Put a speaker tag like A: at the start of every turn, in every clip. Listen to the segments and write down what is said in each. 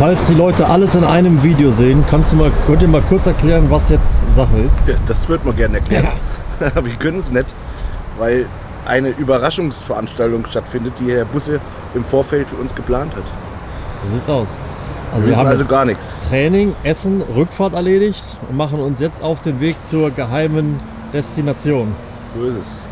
A: Falls die Leute alles in einem Video sehen, kannst du mal, könnt ihr mal kurz erklären, was jetzt Sache ist?
B: Ja, das wird man gerne erklären. Aber wir können es nicht, weil eine Überraschungsveranstaltung stattfindet, die Herr Busse im Vorfeld für uns geplant hat.
A: So sieht's aus. Also
B: Wir
A: wir haben
B: also gar nichts.
A: Training, Essen, Rückfahrt erledigt und machen uns jetzt auf den Weg zur geheimen Destination.
B: So ist es.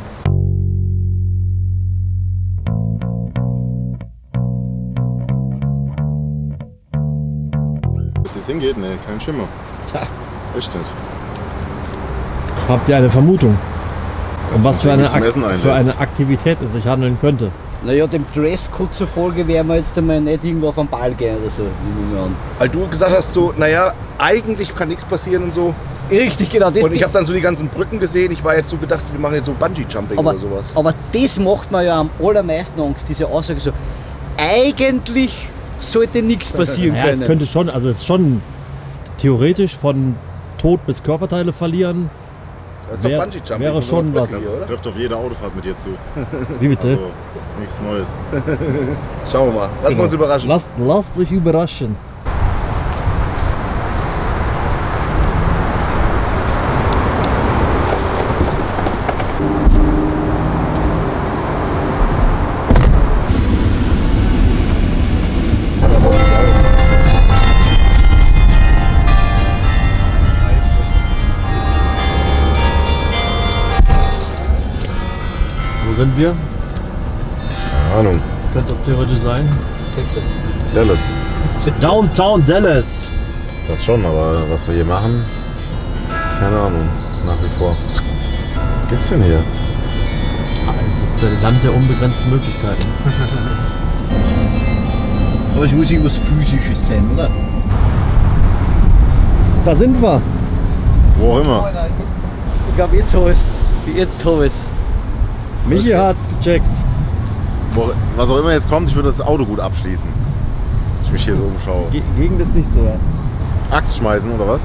C: Hingeht? Ne, kein Schimmer.
A: Tja.
C: Echt nicht.
A: Habt ihr eine Vermutung? Um was für eine, für eine Aktivität es sich handeln könnte?
D: Naja, dem Dresscode zufolge werden wir jetzt einmal nicht irgendwo auf den Ball gehen oder so.
B: Weil du gesagt hast so, naja, eigentlich kann nichts passieren und so.
D: Richtig, genau. Das,
B: Und ich habe dann so die ganzen Brücken gesehen. Ich war jetzt so gedacht, wir machen jetzt so Bungee-Jumping oder sowas.
D: aber das macht mir ja am allermeisten Angst, diese Aussage so. Eigentlich sollte nichts passieren
A: Naja, es
D: können.
A: könnte schon, also es ist schon theoretisch von Tod bis Körperteile verlieren.
B: Das ist doch
A: wär-
B: Bungee-Jumping.
A: wäre
B: von so einer
A: schon was.
C: Das trifft auf jede Autofahrt mit dir zu.
A: Wie bitte?
C: Also nichts Neues.
B: Schauen wir mal. Lassen wir uns überraschen.
A: Lasst, lasst euch überraschen. Sind wir?
C: Keine Ahnung.
A: Was könnte das theoretisch sein?
C: Dallas.
A: Downtown Dallas.
C: Das schon, aber was wir hier machen, keine Ahnung. Nach wie vor. Was gibt's denn hier?
A: Ah, Es ist das Land der unbegrenzten Möglichkeiten.
D: Aber es muss irgendwas Physisches sein, oder?
A: Da sind wir.
C: Wo auch immer.
D: Ich glaube, jetzt habe ich es. Jetzt habe ich es.
A: Michi hat's gecheckt.
C: Wo, was auch immer jetzt kommt, ich würde das Auto gut abschließen. Wenn Ich mich hier so umschaue.
A: Ge Gegend ist nicht so. ja.
C: Axt schmeißen oder was?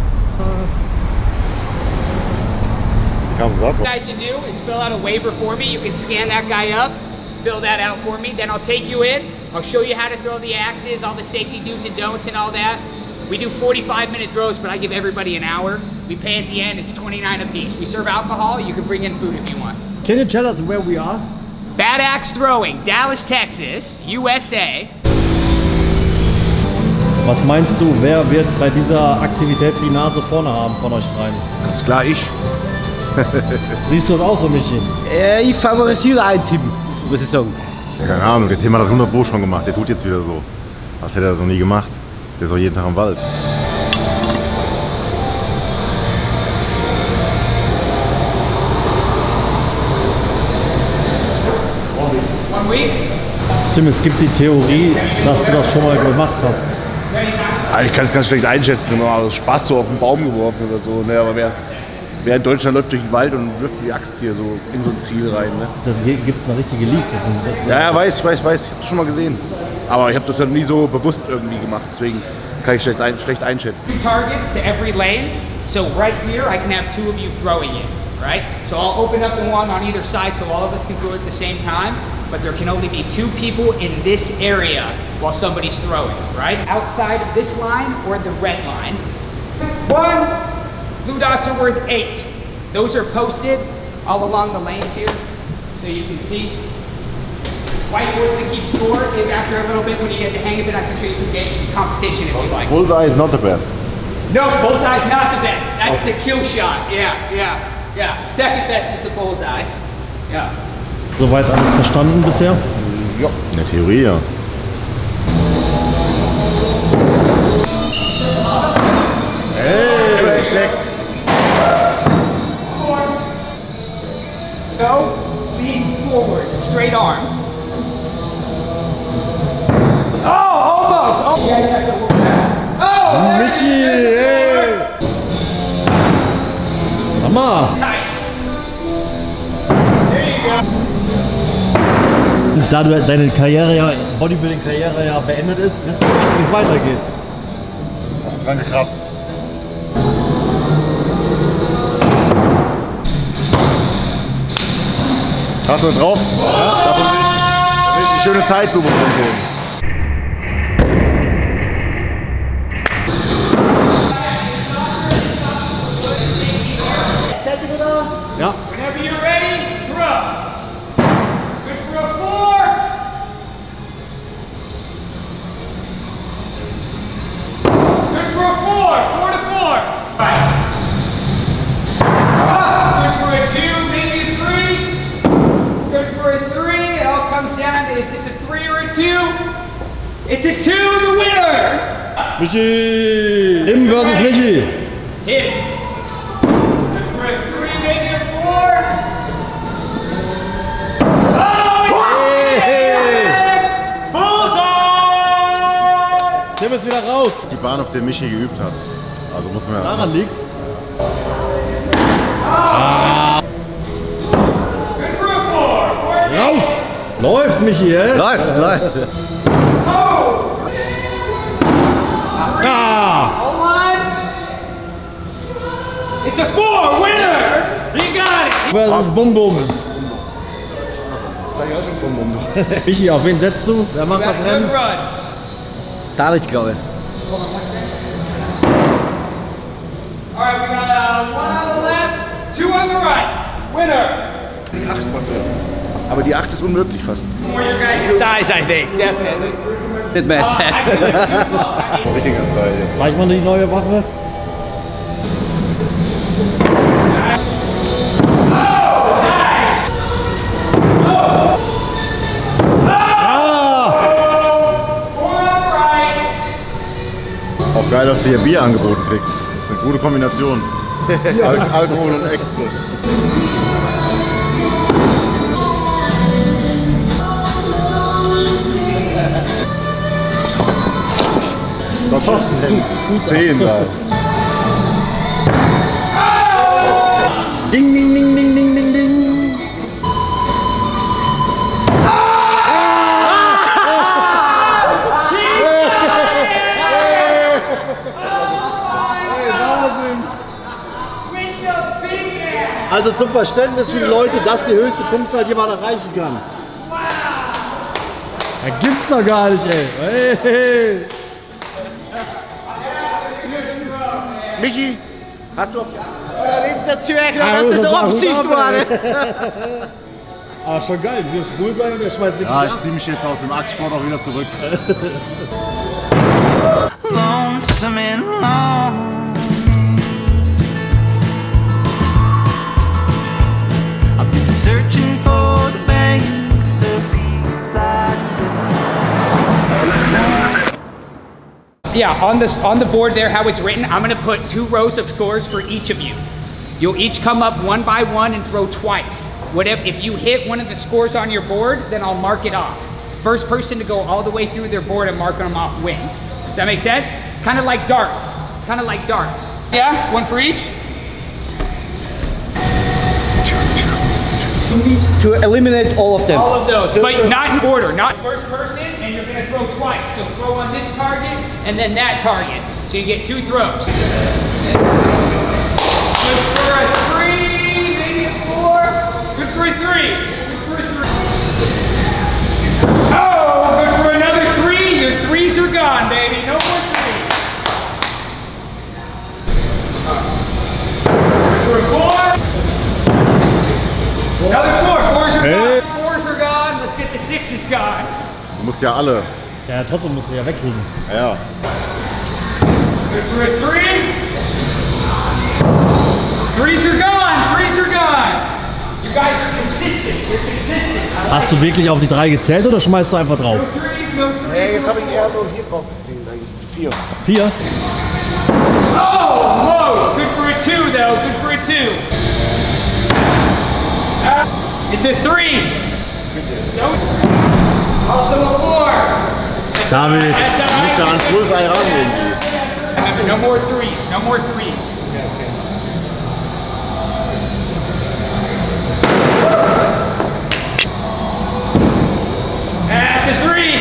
C: Kam es ab?
E: What you guys should do is fill out a waiver for me. You can scan that guy up, fill that out for me. Then I'll take you in. I'll show you how to throw the axes, all the safety do's and don'ts and all that. We do 45 minute throws, but I give everybody an hour. We pay at the end, it's 29 apiece. We serve alcohol, you can bring in food if you want.
A: Can you tell us where we are?
E: Bad axe throwing, Dallas, Texas, USA.
A: Was meinst du, wer wird bei dieser Aktivität die Nase vorne haben von euch dreien?
B: Ganz klar ich.
A: Siehst du das auch so, Michi?
D: Äh, ich favorisiere ein Team, muss ich sagen.
C: Ja, keine Ahnung, der Thema hat 100 Pro schon gemacht. Der tut jetzt wieder so. Was hätte er noch nie gemacht? Der ist doch jeden Tag im Wald.
A: Tim, es gibt die Theorie, dass du das schon mal gemacht hast.
B: Ah, Ich kann es ganz schlecht einschätzen, immer aus Spaß so auf den Baum geworfen oder so. Ne? Aber wer, wer in Deutschland läuft durch den Wald und wirft die Axt hier so in so ein Ziel rein. Ne?
A: Da gibt es eine richtige. Das das
B: Ja, ja, weiß, weiß, weiß. Ich habe das schon mal gesehen. Aber ich habe das ja nie so bewusst irgendwie gemacht. Deswegen kann ich schlecht, ein, schlecht einschätzen.
E: two targets to every lane. So right here, I can have two of you throwing it, right? So I'll open up the one on either side so all of us can throw it at the same time, but there can only be two people in this area while somebody's throwing, right? Outside of this line or the red line. One, blue dots are worth eight. Those are posted all along the lanes here, so you can see. Whiteboards to keep score. If after a little bit, when you get the hang of it, I can show you some games, some competition if you like.
C: Bullseye is not the best.
E: No, bullseye's not the best. That's oh. the kill shot. Yeah, yeah, yeah. Second best is the bullseye. Yeah.
A: Soweit alles verstanden bisher?
C: In der Theorie ja.
E: Go, lean forward, straight arms. Oh, almost. Oh, yeah, yeah, so Oh.
A: Michi, ey! Sag mal, da du deine Karriere ja, Bodybuilding-Karriere ja beendet ist, wissen wir jetzt, wie es weitergeht.
C: Dran gekratzt. Hast du drauf? Ja. Davon will ich, will ich die schöne Zeitlupe von sehen.
E: It's a two, the winner.
A: Michi! Tim versus.
E: Oh, it's Bullseye!
A: Tim ist wieder raus.
C: Die Bahn, auf der Michi geübt hat. Also muss man ja.
A: Daran liegt's.
E: Good for a four. Four
A: Raus! Läuft, Michi, hä?
D: Läuft, läuft.
A: Ah!
E: It's a four, winner. You got it.
A: Versus Bum Bum. Michi, auf wen setzt du? Wer macht das Rennen?
D: David, glaube ich.
E: All right, we got uh, one on the left, two on the right. Winner.
B: Die 8 Aber die 8 ist unmöglich fast.
E: For your guys' size, I think, definitely.
D: Nicht mehr
E: Uh, I
D: Size.
E: think it's too low. I mean,
C: Richtiger Style jetzt.
A: Zeig mal die neue Waffe. Ah!
C: Auch geil, dass du hier Bier angeboten kriegst. Das ist eine gute Kombination. Al Alkohol und Extra. Zehn da.
A: Ding, ding, ding, ding, ding, ding, ding. Also zum Verständnis für die Leute, das ist die höchste Punktzahl, die man erreichen kann. Da gibt's doch gar nicht, ey. Hey, hey.
B: Michi, hast du auf
D: dazu erklärt,
A: Ja,
D: dass das
A: das war
D: Absicht war. ne?
A: Aber schon geil, wie es cool sein und der schmeißt wirklich
C: Ja, ich
A: ab.
C: ziehe mich jetzt aus dem Axtsport auch wieder zurück.
F: lonesome and lonely. I've been searching for the banks of peace like
E: Yeah, on this on the board there, how it's written, I'm gonna put two rows of scores for each of you. You'll each come up one by one and throw twice. Whatever, if you hit one of the scores on your board, then I'll mark it off. First person to go all the way through their board and mark them off wins. Does that make sense? Kind of like darts. Kind of like darts. Yeah, one for each.
D: To eliminate all of them.
E: All of those, but not in order. Not first person, and you're gonna throw twice. So throw on this target and then that target. So you get two throws. Good for a three, maybe a four. Good for a three. Good for a three. Oh, good for another three. Your threes are gone, baby. No more threes. Good for a four. Another four.
C: Du musst ja alle.
A: Ja, trotzdem musst du ja wegkriegen.
C: Ja.
E: Good for a three. Threes are gone. Threes are gone. You guys are consistent. You're consistent. I like
A: Hast du wirklich auf die drei gezählt oder schmeißt du einfach drauf?
E: No threes, no threes.
B: Nee, jetzt habe ich eher so hier drauf gesehen. Vier.
A: Vier?
E: Oh, close. Good for a two, though. Good for a two. Uh, it's a three. No. Also a four.
A: David.
C: Du musst ja ans. Bullseye ran irgendwie.
E: Remember, no more threes. No more threes. That's a three.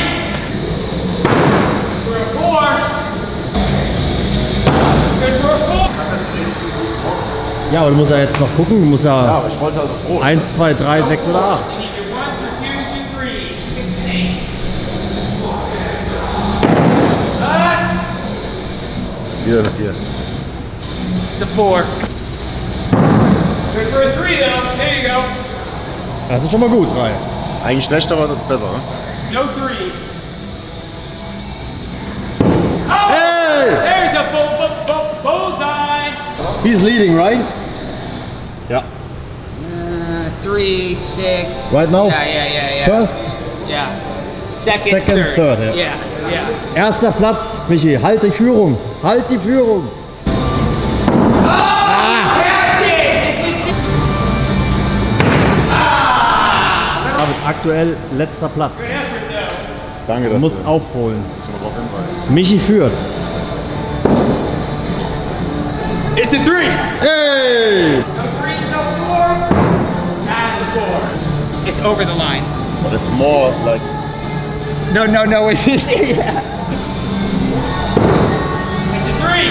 E: For a four. Good for a four.
A: Ja, aber du musst ja jetzt noch gucken. Du musst ja
B: Aber ich wollte Rot.
A: 1, 2, 3, 6 oder 8.
C: Hier, hier.
E: it's a four. Good for a three, though. There you go.
A: Das ist schon mal gut, 3.
C: Eigentlich schlecht, aber besser. Ne?
E: No threes. Oh!
A: Hey!
E: There's a bull, bull, bull, bullseye.
A: He's leading, right? Yeah.
E: Uh, three, six.
A: Right now?
E: Yeah, yeah, yeah, yeah.
A: First?
E: Yeah. second,
A: Second,
E: third.
A: third, yeah.
E: yeah, yeah.
A: Erster Platz, Michi, halt die Führung. Halt die Führung. David, aktuell letzter Platz.
C: Danke,
A: Du
C: dass
A: musst
C: du
A: aufholen. Michi führt.
E: It's a three.
A: Hey!
E: No threes, no fours. That's a four. It's over the line.
C: But it's more like
E: No, no, no. It's just, yeah. It's a three.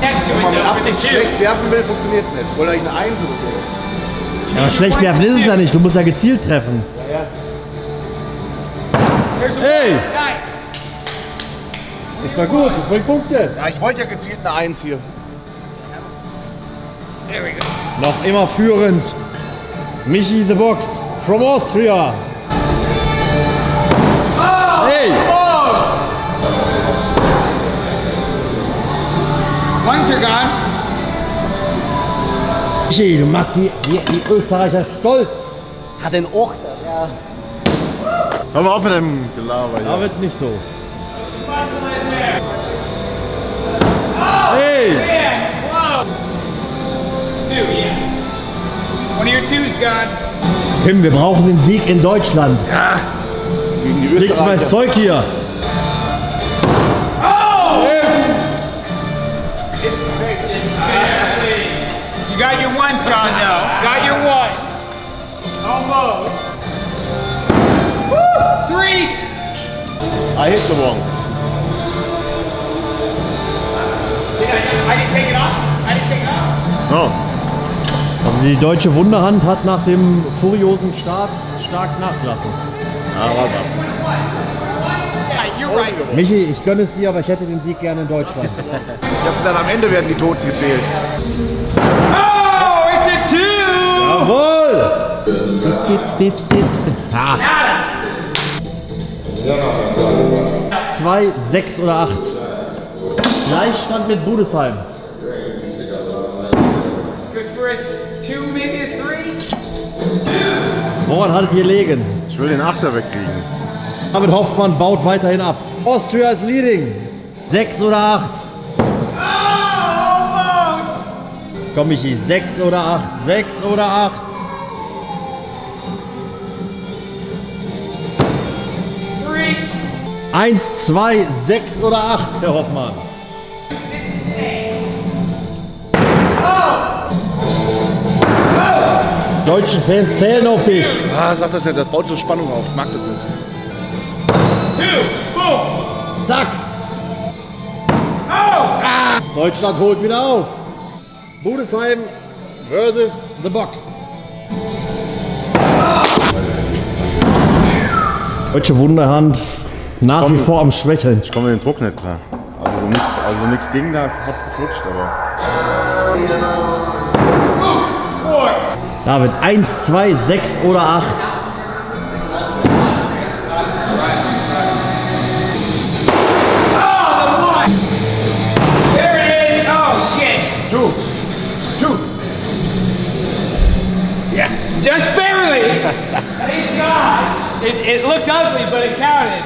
E: Next to it,
B: Wenn man mit Absicht schlecht werfen will, funktioniert es nicht. Ihr eine Eins oder so?
A: Ja, aber schlecht werfen ist es ja nicht. Du musst ja gezielt treffen.
E: Here's a
A: Hey.
E: Nice.
A: Ist doch gut, das bringt Punkte.
B: Ja, ich wollte ja gezielt eine Eins hier.
E: There we go.
A: Noch immer führend. Michi the Box from Austria.
E: Ones are gone.
A: Du machst die, die, die Österreicher stolz.
D: Hat den Achter, ja.
C: Hör mal auf mit dem Gelaber hier.
A: David nicht so. Hey!
E: Man, close. Two, yeah. One of your two's gone.
A: Tim, wir brauchen den Sieg in Deutschland.
B: Gegen die
A: Leg mal
B: Österreicher.
A: Zeug hier.
E: You got your ones gone now. Got your ones. Almost. Woo! Three.
C: I hit the one.
E: Did I, I didn't take it off. I didn't take it off.
C: No.
A: Also die deutsche Wunderhand hat nach dem furiosen Start stark nachgelassen.
C: Ja, war
A: Michi, ich gönne es dir, aber ich hätte den Sieg gerne in Deutschland.
B: Ich habe gesagt, am Ende werden die Toten gezählt.
E: Oh, it's a two.
A: Jawohl! Ah. Zwei, sechs oder acht. Gleichstand mit Budesheim.
E: Good for a two, maybe a three.
A: Woran hattet ihr legen?
C: Ich will den Achter wegkriegen.
A: David Hoffmann baut weiterhin ab. Austria is leading. Sechs oder acht.
E: Oh, almost.
A: Komm Michi, sechs oder acht. Sechs oder acht.
E: Three.
A: Eins, zwei, sechs oder acht, Herr Hoffmann. Deutschen Fans zählen auf dich.
B: Ah, sag das nicht, das baut so Spannung auf. Ich mag das nicht.
E: Two. Boom.
A: Zack.
E: Oh.
A: Ah, Deutschland holt wieder auf. Budesheim versus the Box. Deutsche Wunderhand nach wie vor am Schwächeln.
C: Ich komme mit dem Druck nicht klar. Also nichts also nix ging da, hat's geflutscht, aber.
A: David, 1, 2, 6 oder 8.
E: It, it looked ugly, but it counted.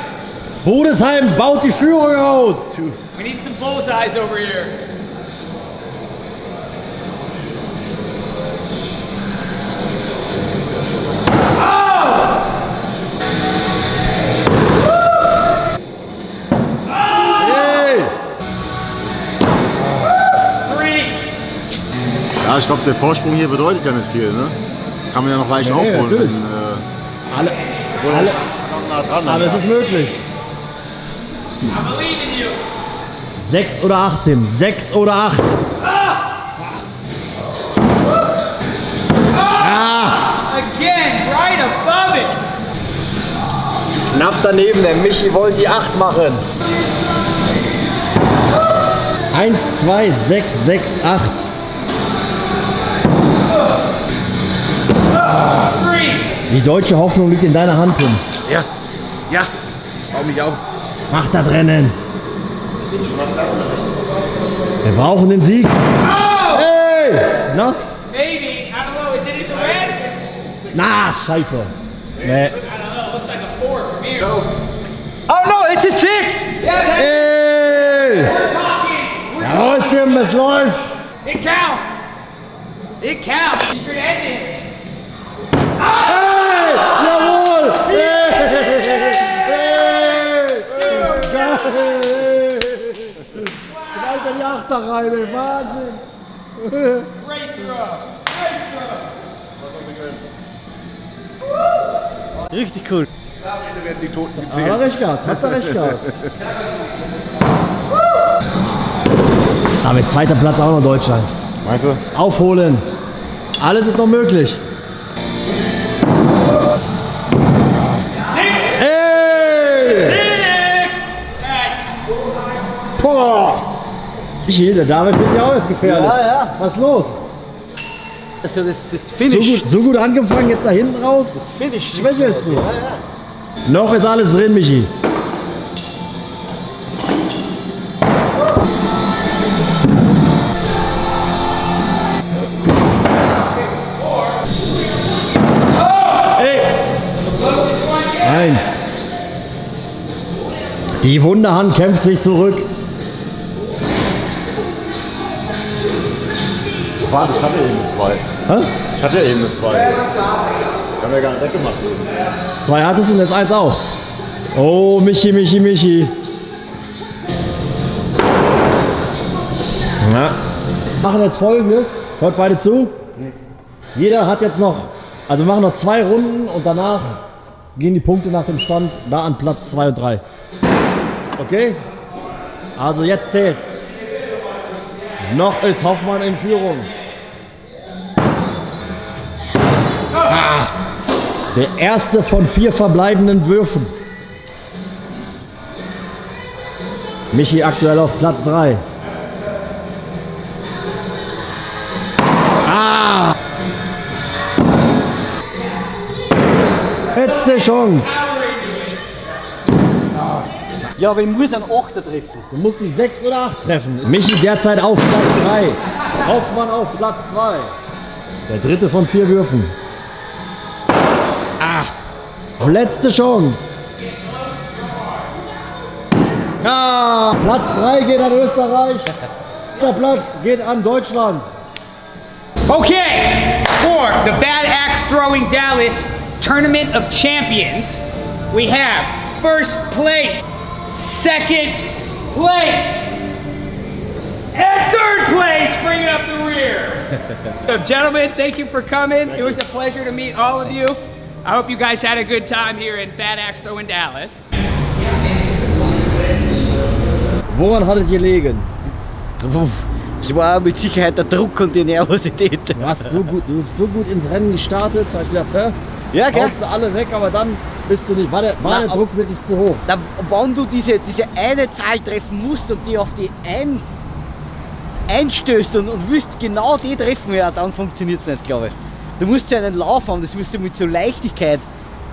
A: Budesheim baut die Führung aus.
E: We need some bullseyes over here.
C: Ja, ich glaube, der Vorsprung hier bedeutet ja nicht viel, ne? Kann man ja noch leicht
A: Ja,
C: aufholen,
A: natürlich.
C: wenn. Äh,
A: Alle,
C: wohl
A: alle,
C: nah dran
A: alles ist möglich.
E: I believe in you.
A: 6 oder 8, Tim. 6 oder 8. Ah,
E: Again, right above it.
A: knapp daneben. Der Michi wollte die 8 machen. 1, 2, 6, 6, 8. Die deutsche Hoffnung liegt in deiner Hand, Tim.
B: Ja. Ja. Bau mich auf.
A: Mach da drinnen. Wir brauchen den Sieg. Hey! Na?
E: Maybe. I don't know. Is it in the red?
A: Na, scheiße. Nee.
E: I don't know. It looks like a four from here. Oh no, it's a six! Yeah,
A: Ey!
E: we're talking! We're
A: Jawohl, Tim, es läuft!
E: It counts! It counts! You could end it!
A: Die Achter rein, ey, Wahnsinn!
E: Great throw! Great throw!
D: Richtig cool.
B: Am Ende werden die Toten
A: Hat er
B: gezählt.
A: recht gehabt, hat er recht gehabt. Aber zweiter Platz auch noch Deutschland.
C: Meinst du?
A: Aufholen. Alles ist noch möglich. Michi, der David wird ja auch jetzt gefährlich.
D: Ja, ja.
A: Was ist los?
D: Also das, das
A: So
D: Finish.
A: gut, so gut angefangen, jetzt da hinten raus.
D: Finish.
A: Schwächelst du?
D: Ja, ja.
A: Noch ist alles drin, Michi. Die Wunderhand kämpft sich zurück.
C: Warte, ich hatte eben eine 2.
A: Hä?
C: Ich hatte eben eine 2. Haben wir gar nicht weggemacht. eben.
A: Zwei hattest du und jetzt eins auch. Oh, Michi, Michi, Michi. Ja. Machen jetzt folgendes. Hört beide zu. Jeder hat jetzt noch, also wir machen noch zwei Runden und danach gehen die Punkte nach dem Stand da an Platz 2 und 3. Okay? Also jetzt zählt's. Noch ist Hoffmann in Führung. Ah. Der erste von vier verbleibenden Würfen. Michi aktuell auf Platz 3. Ah! Letzte Chance.
D: ja, aber ich muss einen Achter treffen.
A: Du musst die 6 oder 8 treffen. Michi derzeit auf Platz 3. Hoffmann auf Platz 2. Der dritte von vier Würfen. Ah! Letzte Chance. Ja, Platz 3 geht an Österreich. Der Platz geht an Deutschland.
E: Okay, for the Bad Axe Throwing Dallas Tournament of Champions, we have first place, second place, and third place, bringing up the rear. so, gentlemen, thank you for coming. It was a pleasure to meet all of you. I hope you guys had a good time here in Bad Axe Throwing Dallas.
A: Woran hattet ihr gelegen?
D: Es war mit Sicherheit der Druck und die Nervosität.
A: Du hast so gut, du bist so gut ins Rennen gestartet. Da hab ich gedacht, hä?
D: Ja, gell?
A: Sie alle weg, aber dann bist du nicht. War der, war
D: Na,
A: der Druck wirklich zu hoch?
D: Da, wenn du diese, diese eine Zahl treffen musst und die auf die ein, einstößt und, und willst genau die treffen, ja, dann funktioniert es nicht, glaube ich. Du musst ja einen Lauf haben, das musst du mit so Leichtigkeit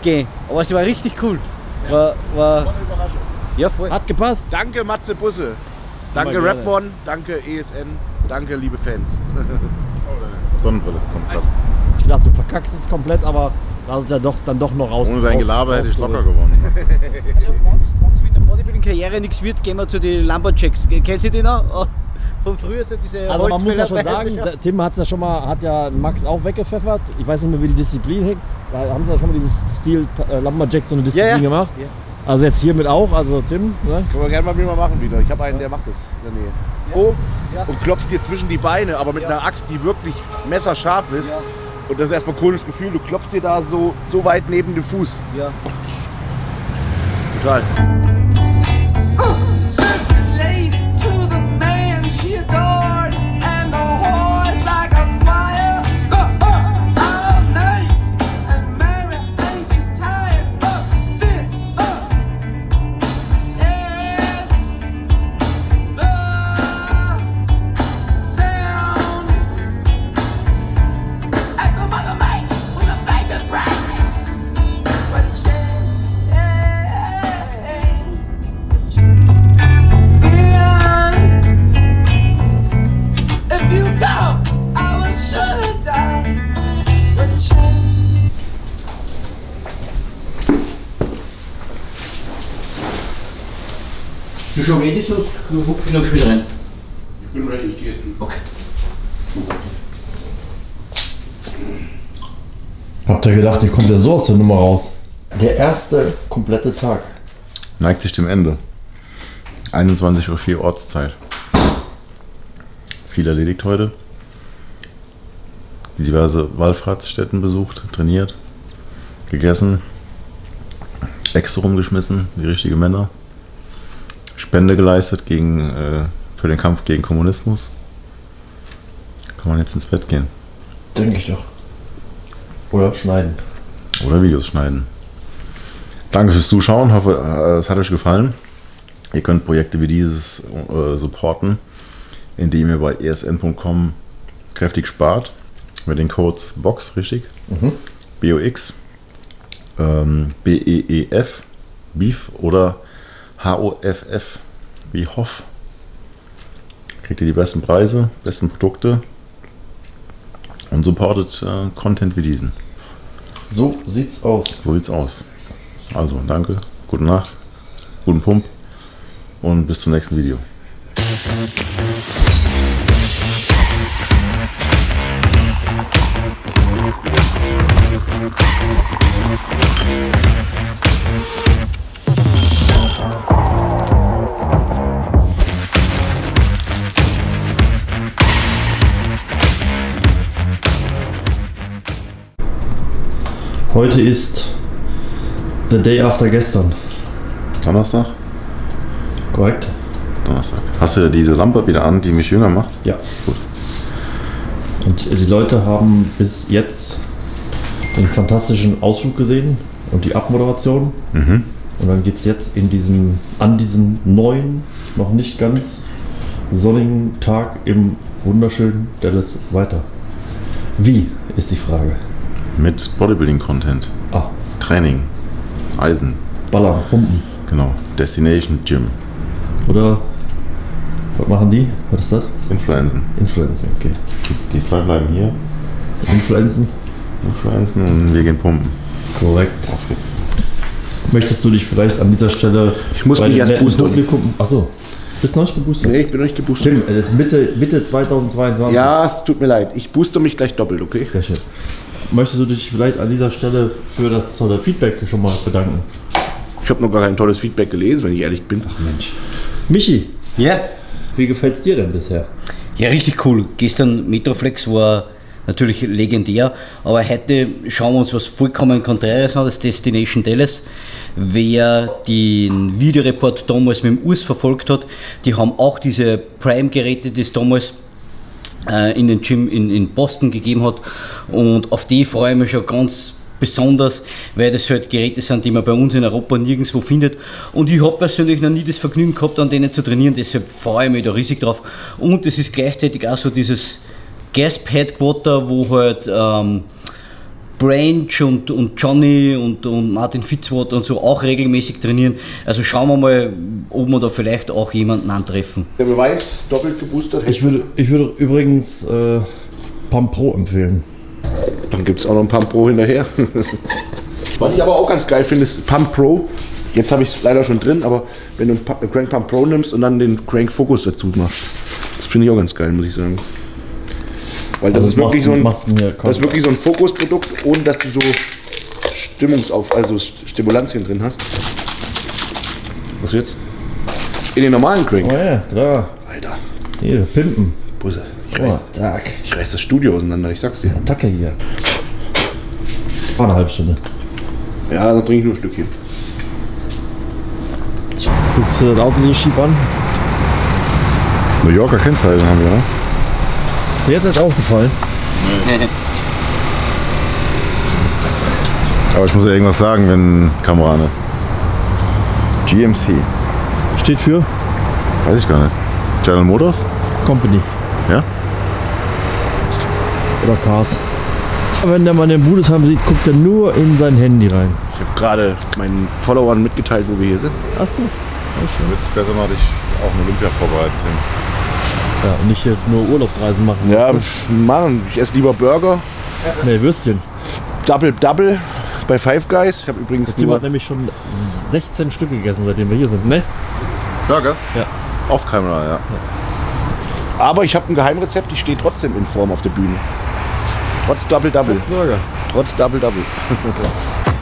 D: gehen. Aber es war richtig cool. War, war, ja, voll.
A: Hat gepasst.
B: Danke Matze Busse. Danke
A: Immer gerne.
B: Rapmon. Danke ESN. Danke liebe Fans.
C: Sonnenbrille, kommt grad.
A: Ich dachte, du verkackst es komplett, aber da ist ja doch dann doch noch raus.
C: Ohne sein Gelaber hätte ich locker gewonnen.
D: Also, wenn es mit der Bodybuilding-Karriere nichts wird, gehen wir zu den Lumberjacks. Kennt ihr die noch? Von früher so diese
A: Also man muss ja schon sagen, der Tim hat ja schon mal, hat ja Max auch weggepfeffert. Ich weiß nicht mehr, wie die Disziplin hängt. Da haben sie ja schon mal dieses Stil äh, Lumberjack so eine Disziplin
D: Ja, ja.
A: gemacht.
D: Ja.
A: Also jetzt hiermit auch, also Tim, ne?
B: Können wir gerne mal wieder machen wieder. Ich habe einen, der macht das in der Nähe. Oh,
D: Ja.
B: und klopfst dir zwischen die Beine, aber mit
D: Ja.
B: einer Axt, die wirklich messerscharf ist.
D: Ja.
B: Und das ist erstmal ein cooles Gefühl. Du klopfst dir da so, so weit neben dem Fuß.
D: Ja.
B: Total.
D: Du hupfen noch wieder rein.
B: Ich bin ready, ich gehe jetzt durch.
D: Okay.
A: Habt ihr gedacht, ihr kommt ja so aus der Nummer raus? Der erste komplette Tag.
C: Neigt sich dem Ende. 21.04 Uhr Ortszeit. Viel erledigt heute. Diverse Wallfahrtsstätten besucht, trainiert, gegessen, Äxte rumgeschmissen, wie richtige Männer. Spende geleistet gegen, äh, für den Kampf gegen Kommunismus. Kann man jetzt ins Bett gehen.
A: Denke ich doch. Oder schneiden.
C: Oder Videos schneiden. Danke fürs Zuschauen. Hoffe, äh, es hat euch gefallen. Ihr könnt Projekte wie dieses äh, supporten, indem ihr bei esn.com kräftig spart. Mit den Codes BOX, richtig? BOX, ähm, BEEF, Beef oder HOFF, wie Hoff. Kriegt ihr die besten Preise, besten Produkte und supportet äh, Content wie diesen.
A: So sieht's aus.
C: So sieht's aus. Also, danke, gute Nacht, guten Pump und bis zum nächsten Video.
A: Heute ist the day after gestern.
C: Donnerstag?
A: Korrekt?
C: Donnerstag. Hast du diese Lampe wieder an, die mich jünger macht?
A: Ja.
C: Gut.
A: Und die Leute haben bis jetzt den fantastischen Ausflug gesehen und die Abmoderation.
C: Mhm.
A: Und dann geht es jetzt in diesem, an diesem neuen, noch nicht ganz sonnigen Tag im wunderschönen Dallas weiter. Wie ist die Frage?
C: Mit Bodybuilding-Content.
A: Ah,
C: Training. Eisen.
A: Ballern, Pumpen.
C: Genau. Destination Gym.
A: Oder was machen die? Was ist das?
C: Influenzen.
A: Influencer, okay.
C: Die, zwei bleiben hier.
A: Influenzen,
C: Influenzen und wir gehen pumpen.
A: korrekt.
C: Auf geht's.
A: Möchtest du dich vielleicht an dieser Stelle
B: Ich muss
A: bei
B: mich erst
A: netten
B: boostern.
A: Publikum... Achso, bist du noch nicht geboostert?
B: Nee, ich bin noch nicht geboostet.
A: Tim, es ist Mitte, Mitte 2022.
B: Ja, es tut mir leid. Ich booste mich gleich doppelt, okay?
A: Sehr schön. Möchtest du dich vielleicht an dieser Stelle für das tolle Feedback schon mal bedanken?
B: Ich habe noch gar kein tolles Feedback gelesen, wenn ich ehrlich bin.
A: Mensch. Michi,
D: Ja?
A: wie gefällt es dir denn bisher?
D: Ja, richtig cool. Gestern Metroflex war natürlich legendär, aber heute schauen wir uns was vollkommen Konträres an, das Destination Dallas. Wer den Videoreport damals mit dem US verfolgt hat, die haben auch diese Prime-Geräte, die es damals in den Gym in, in Boston gegeben hat. Und auf die freue ich mich schon ganz besonders, weil das halt Geräte sind, die man bei uns in Europa nirgendwo findet. Und ich habe persönlich noch nie das Vergnügen gehabt, an denen zu trainieren, deshalb freue ich mich da riesig drauf. Und es ist gleichzeitig auch so dieses Gasp Headquarter, wo halt ähm, Branch und, und Johnny und, und Martin Fitzwater und so auch regelmäßig trainieren. Also schauen wir mal, ob wir da vielleicht auch jemanden antreffen.
B: Der Beweis, doppelt geboostert.
A: Ich würde, ich würde übrigens äh, Pump Pro empfehlen.
B: Dann gibt es auch noch ein Pump Pro hinterher. Was ich aber auch ganz geil finde, ist Pump Pro. Jetzt habe ich es leider schon drin, aber wenn du einen Crank Pump Pro nimmst und dann den Crank Focus dazu machst, das finde ich auch ganz geil, muss ich sagen. Weil das
A: Also
B: ist wirklich so ein,
A: mir
B: das ist wirklich so ein Fokusprodukt, ohne dass du so Stimmungsauf, also Stimulantien drin hast. Was jetzt? In den normalen Crank.
A: Oh ja, klar.
B: Alter,
A: Hier, Pimpen.
B: Busse. Ich
A: Oh,
B: reiß,
A: Tag.
B: ich reiß das Studio auseinander, ich sag's dir.
A: Attacke hier. War eine halbe Stunde.
B: Ja, dann bring ich nur ein Stückchen.
A: Guckst du das Auto so schief an?
C: New Yorker Kennzeichen haben wir, ne?
A: Ist jetzt erst aufgefallen?
C: Aber ich muss ja irgendwas sagen, wenn Kamera an ist. GMC.
A: Steht für
C: Weiß ich gar nicht. General Motors?
A: Company
C: Ja?
A: oder Cars. Wenn der Mann den Budesheim sieht, guckt er nur in sein Handy rein.
B: Ich habe gerade meinen Followern mitgeteilt, wo wir hier sind.
A: Achso.
C: Dann wird es besser mal dich auf eine Olympia vorbereiten, Tim.
A: Ja, und nicht jetzt nur Urlaubsreisen machen.
B: Ja, machen. Ich esse lieber Burger.
A: Nee, Würstchen.
B: Double Double bei Five Guys. Ich habe übrigens
A: Das Team hat nämlich schon 16 Stück gegessen, seitdem wir hier sind, ne?
C: Burgers?
A: Ja.
C: Off-Camera, ja.
B: Aber ich habe ein Geheimrezept, ich stehe trotzdem in Form auf der Bühne. Trotz Double-Double.
A: Burger.
B: Trotz Double-Double.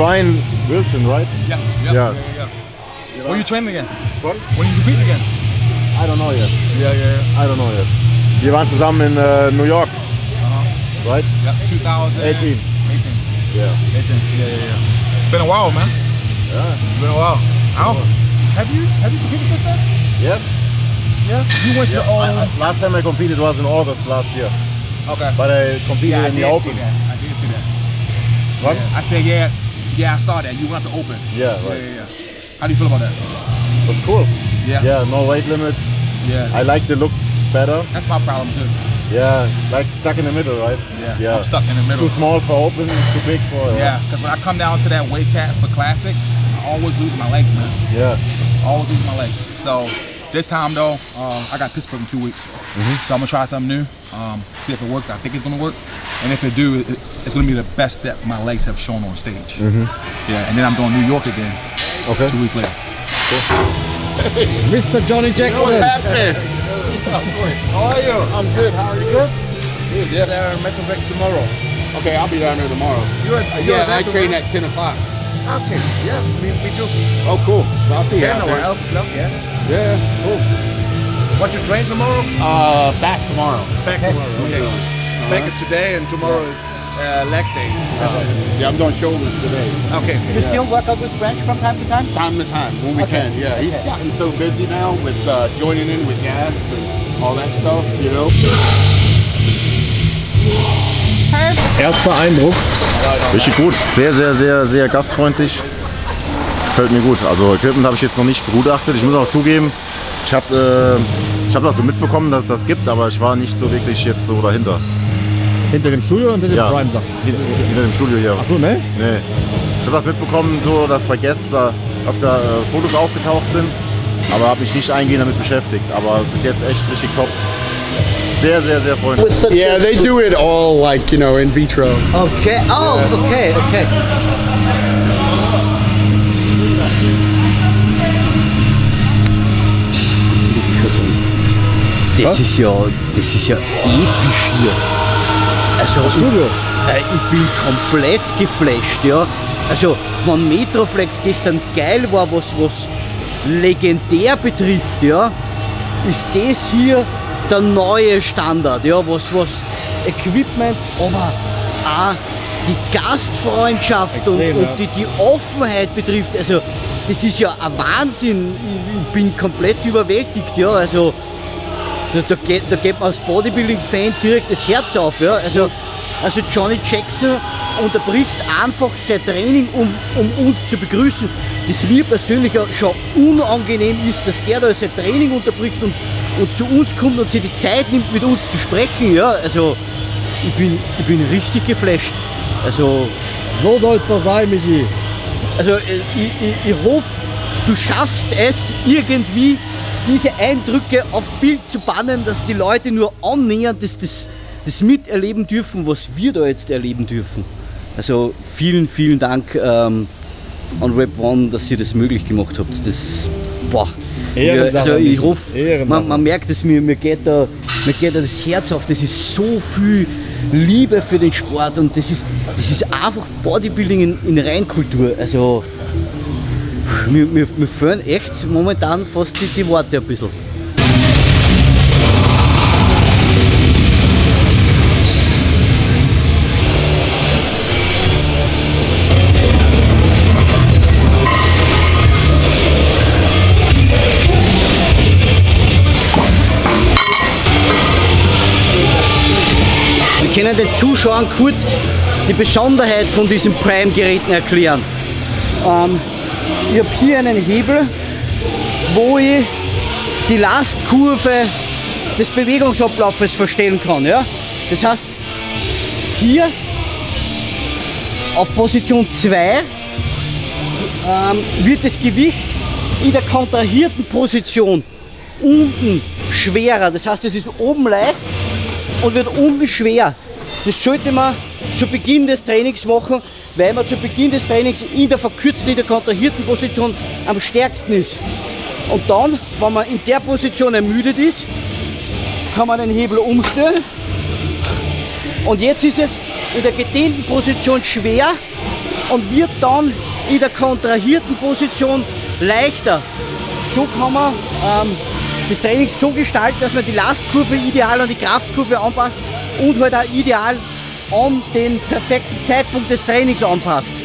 C: Divine Wilson, right?
G: Yeah, yeah,
C: Yeah.
G: yeah, yeah. When you train again?
C: What?
G: When you compete again?
C: I don't know yet.
G: Yeah, yeah, yeah.
C: I don't know yet. Wir waren zusammen in äh, New York,
G: Uh-huh.
C: right?
G: Yeah, 2018.
C: 18.
G: 18.
C: Yeah.
G: 18. Yeah, yeah, yeah. Been a while, man.
C: Yeah.
G: Been a while. How? Have you have you competed since then?
C: Yes.
G: Yeah. You went to all.
C: I- I- last time I competed was in August last year,
G: okay.
C: but I competed
G: yeah, I
C: in
G: did
C: the
G: see
C: Open.
G: that. I did see that.
C: What?
G: Yeah. I said, yeah, yeah, I saw that. You went up to open.
C: Yeah,
G: Yeah,
C: right.
G: yeah, yeah. How do you feel about that?
C: was cool.
G: Yeah.
C: Yeah, no weight limit.
G: Yeah.
C: I like the look better.
G: That's my problem too.
C: Yeah, like stuck in the middle, right?
G: Yeah.
C: Yeah.
G: I'm stuck in the middle.
C: Too small for open, too big for.
G: Uh, yeah, because when I come down to that weight cap for classic, I always lose my legs, man.
C: Yeah.
G: always lose my legs. So this time though, uh, I got Pittsburgh in two weeks. So I'm gonna try something new, um, see if it works. I think it's gonna work, and if it do, it, it's gonna be the best that my legs have shown on stage. Yeah, and then I'm doing New York again
C: Okay.
G: two weeks later.
A: Mr. Johnny Jackson.
B: What's happening? How are you? I'm good. How are you? Good. Good. Yeah. There, Metrovex tomorrow.
H: Okay, I'll be down there tomorrow.
B: You're,
H: yeah, I train at 10 o'clock.
B: Okay. Yeah. Me, me too.
H: Oh, cool. So I'll see you
B: Ten
H: out
B: or
H: there.
B: Alpha Club. Yeah.
H: Yeah, cool.
B: What you train tomorrow?
H: Uh, back tomorrow.
B: Back tomorrow. Okay. Back is today and tomorrow uh, leg day.
H: Yeah, I'm doing shoulders today.
B: Okay.
D: You still work out with Branch from time to time?
H: Time to time, when we
D: Okay.
H: can. Yeah, he's
D: Okay.
H: gotten so busy now with uh, joining in with gas and all that stuff, you know.
A: Erster Eindruck.
C: Richtig gut. Sehr, sehr, sehr, sehr gastfreundlich. Gefällt mir gut. Also Equipment habe ich jetzt noch nicht begutachtet. Ich muss auch zugeben, ich habe äh, ich hab das so mitbekommen, dass es das gibt, aber ich war nicht so wirklich jetzt so dahinter.
A: Hinter dem Studio und hinter
C: Ja,
A: dem Prime-Sachen.
C: hinter, hinter dem Studio hier.
A: Achso, ne?
C: Nee. Ich habe das mitbekommen, so, dass bei Gasps da öfter äh, Fotos aufgetaucht sind, aber habe mich nicht eingehend damit beschäftigt. Aber bis jetzt echt richtig top. Sehr, sehr, sehr freundlich.
H: Yeah, they do it all like, you know, in vitro.
D: Okay, oh, okay, okay. Das ist ja, das ist ja episch hier. Also ich, äh, ich bin komplett geflasht, ja. Also wenn Metroflex gestern geil war, was, was legendär betrifft, ja, ist das hier der neue Standard, ja, was, was Equipment, aber auch die Gastfreundschaft und,
A: Extrem,
D: und die, die Offenheit betrifft, also das ist ja ein Wahnsinn. Ich, bin komplett überwältigt, ja, also da, da, geht, da geht man als Bodybuilding-Fan direkt das Herz auf, ja, also, also Johnny Jackson unterbricht einfach sein Training, um, um uns zu begrüßen. das mir persönlich schon unangenehm ist, dass der da sein Training unterbricht und, und zu uns kommt und sich die Zeit nimmt, mit uns zu sprechen. Ja, also ich bin, ich bin richtig geflasht. Also,
A: So soll es doch sein, Michi.
D: also äh, ich, ich, ich hoffe, du schaffst es irgendwie, diese Eindrücke auf Bild zu bannen, dass die Leute nur annähernd das, das, das miterleben dürfen, was wir da jetzt erleben dürfen. Also vielen, vielen Dank ähm, an Rap One, dass ihr das möglich gemacht habt. Das, boah. Also ich
A: Ehrensache.
D: man, man merkt es mir, mir geht, da, mir geht da das Herz auf. Das ist so viel Liebe für den Sport und das ist, das ist einfach Bodybuilding in, in Reinkultur. Also mir, mir, mir fehlen echt momentan fast die, die Worte ein bisschen. Zuschauern kurz die Besonderheit von diesen Prime-Geräten erklären. Ähm, ich habe hier einen Hebel, wo ich die Lastkurve des Bewegungsablaufes verstellen kann. Ja? Das heißt, hier auf Position 2 ähm, wird das Gewicht in der kontrahierten Position unten schwerer. Das heißt, es ist oben leicht und wird unten schwer. Das sollte man zu Beginn des Trainings machen, weil man zu Beginn des Trainings in der verkürzten, in der kontrahierten Position am stärksten ist. Und dann, wenn man in der Position ermüdet ist, kann man den Hebel umstellen. Und jetzt ist es in der gedehnten Position schwer und wird dann in der kontrahierten Position leichter. So kann man ähm, das Training so gestalten, dass man die Lastkurve ideal an die Kraftkurve anpasst und halt auch ideal an den perfekten Zeitpunkt des Trainings anpasst.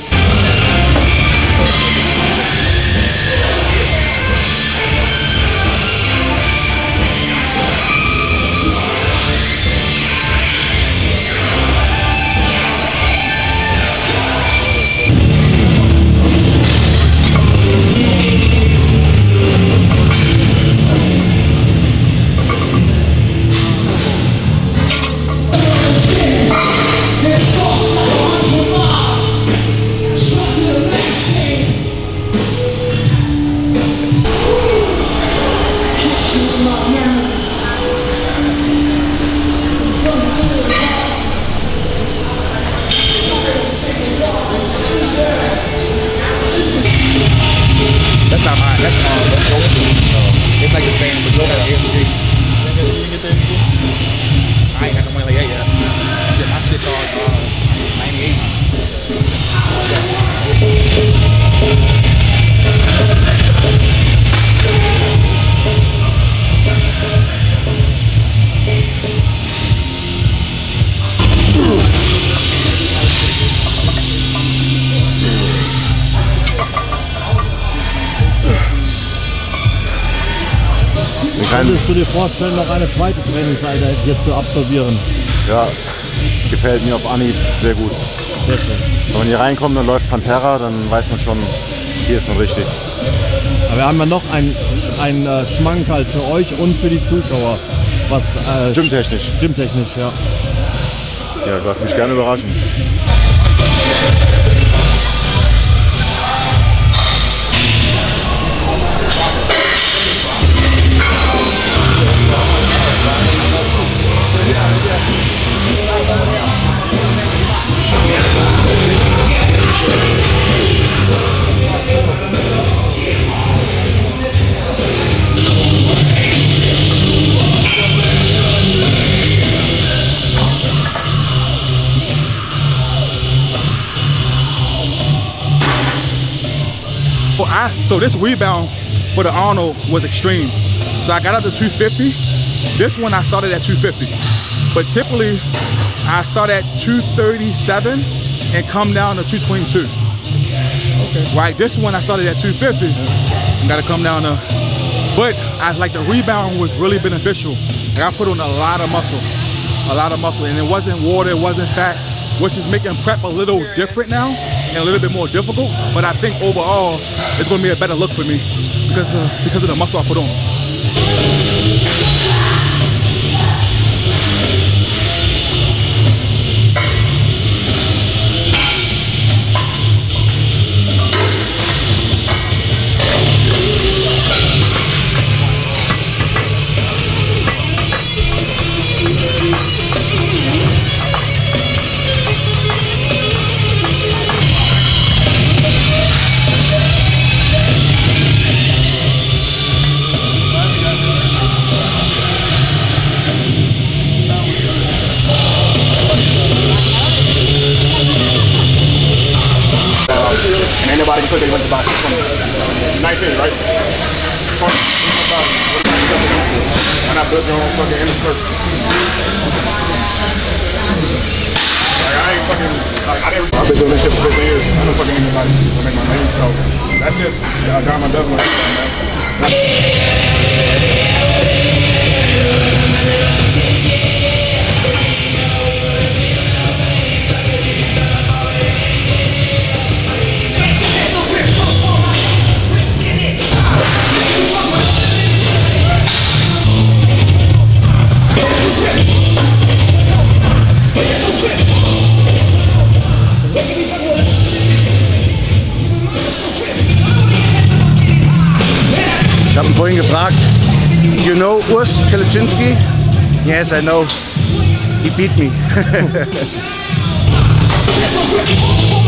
A: Vorstellen, noch eine zweite Trainingseinheit hier zu absolvieren?
C: Ja, gefällt mir auf Anhieb sehr gut.
A: Sehr schön.
C: Wenn man hier reinkommt und läuft Pantera, dann weiß man schon, hier ist man richtig.
A: Aber wir haben ja noch ein, ein äh, Schmankerl für euch und für die Zuschauer. Was, äh,
C: Gymtechnisch.
A: Gymtechnisch, ja.
C: Ja, du hast mich gerne überraschen.
G: Well, I so this rebound for the Arnold was extreme. So I got up to 250. This one I started at 250, but typically I start at 237 and come down to 222. Okay. Right. This one I started at 250 and got to come down to. But I like the rebound was really beneficial. Like I put on a lot of muscle, a lot of muscle, and it wasn't water, it wasn't fat, which is making prep a little different now. and a little bit more difficult. But I think overall, it's going to be a better look for me because uh, because of the muscle I put on. Own fucking inner circle? Like, I ain't fucking, like, I didn't, I've been doing this shit for 15 years. I don't fucking anybody to make my name, so that's just, uh, Dharma does what
B: Ich habe ihn vorhin gefragt, you know Urs Kaliczynski? Yes, I know. He beat me.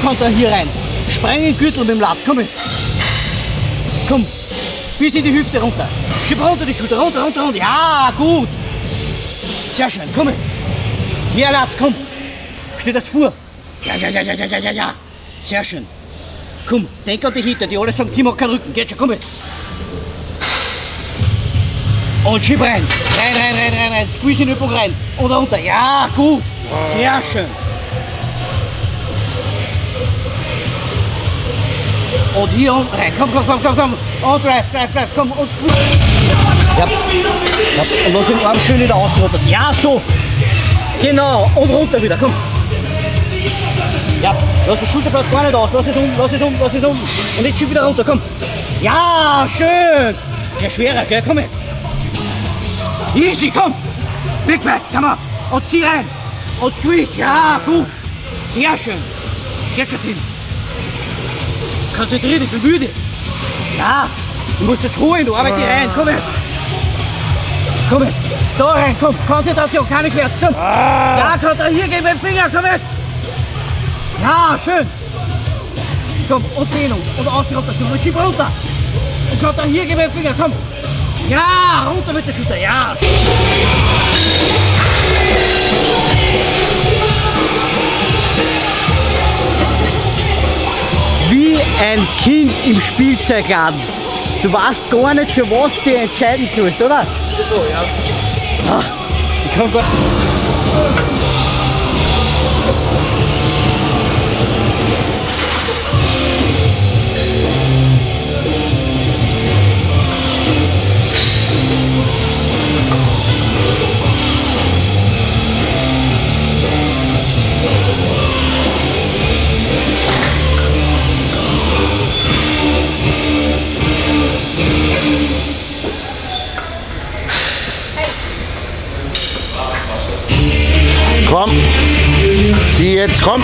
D: Da kommt er hier rein. Sprengen Gürtel mit dem Latt, komm mit. Komm, bis in die Hüfte runter. Schieb runter die Schulter, runter, runter, runter. Ja, gut. Sehr schön, komm mit. Mehr Latt, komm. Stell das vor. Ja, ja, ja, ja, ja, ja, ja. Sehr schön. Komm, denk an die Hitter, die alle sagen, Timo keinen Rücken. Geht schon, komm jetzt. Und schieb rein. Rein, rein, rein, rein, rein. Squeeze in Übung rein. Und runter. Ja, gut. Sehr schön. Und hier unten rein. Komm, komm, komm, komm, komm. Und drive, drive, drive. Komm, und squeeze. Ja. ja. Und lass den Arm schön wieder ausrottet. Ja, so. Genau. Und runter wieder. Komm. Ja, lass das Schulterblatt gar nicht aus. Lass es um, lass es um, lass es um. Und jetzt schieb wieder runter. Komm. Ja, schön. Der schwerer, gell? Komm jetzt. Easy, komm. Big back, komm on. Und zieh rein. Und squeeze. Ja, gut. Sehr schön. Geht schon hin. Konzentrier dich, bemühe dich. Ja, du musst es holen, du arbeitest rein. Komm jetzt. Komm jetzt. Da rein, komm, Konzentration, keine Schmerzen, komm. Ja, Konter, hier, gib mir den Finger, komm jetzt. Ja, schön. Komm, und Dehnung, und Ausrotation, und schieb runter. Und Konter, hier, gib mir den Finger, komm. Ja, runter mit der Schulter, ja. Ein Kind im Spielzeugladen. Du weißt gar nicht, für was du entscheiden sollst, oder? So, ja. Ah, ich kann gar
B: Komm. Zieh jetzt, komm.